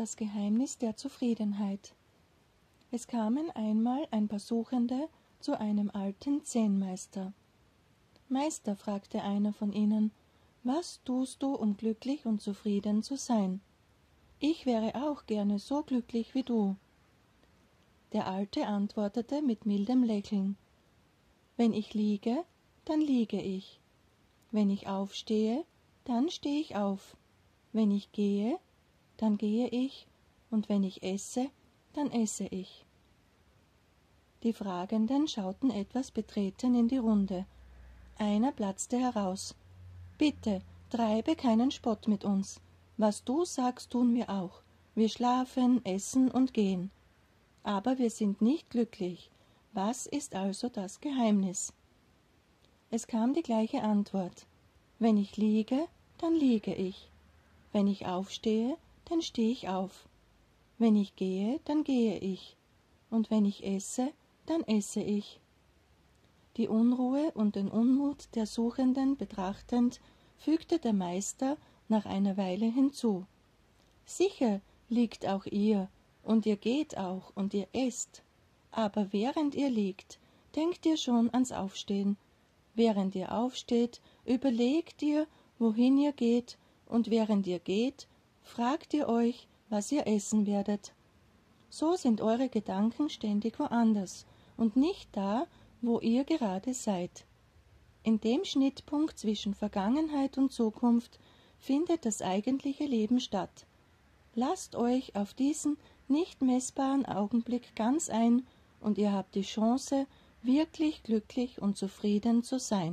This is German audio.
Das Geheimnis der Zufriedenheit. Es kamen einmal ein paar Suchende zu einem alten Zehnmeister. Meister, fragte einer von ihnen, was tust du, um glücklich und zufrieden zu sein? Ich wäre auch gerne so glücklich wie du. Der Alte antwortete mit mildem Lächeln Wenn ich liege, dann liege ich. Wenn ich aufstehe, dann stehe ich auf. Wenn ich gehe, dann gehe ich, und wenn ich esse, dann esse ich. Die Fragenden schauten etwas betreten in die Runde. Einer platzte heraus. Bitte, treibe keinen Spott mit uns. Was du sagst, tun wir auch. Wir schlafen, essen und gehen. Aber wir sind nicht glücklich. Was ist also das Geheimnis? Es kam die gleiche Antwort. Wenn ich liege, dann liege ich. Wenn ich aufstehe, dann stehe ich auf. Wenn ich gehe, dann gehe ich. Und wenn ich esse, dann esse ich. Die Unruhe und den Unmut der Suchenden betrachtend, fügte der Meister nach einer Weile hinzu. Sicher liegt auch ihr, und ihr geht auch, und ihr esst. Aber während ihr liegt, denkt ihr schon ans Aufstehen. Während ihr aufsteht, überlegt ihr, wohin ihr geht, und während ihr geht, fragt ihr euch, was ihr essen werdet. So sind eure Gedanken ständig woanders und nicht da, wo ihr gerade seid. In dem Schnittpunkt zwischen Vergangenheit und Zukunft findet das eigentliche Leben statt. Lasst euch auf diesen nicht messbaren Augenblick ganz ein, und ihr habt die Chance, wirklich glücklich und zufrieden zu sein.